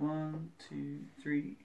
One, two, three.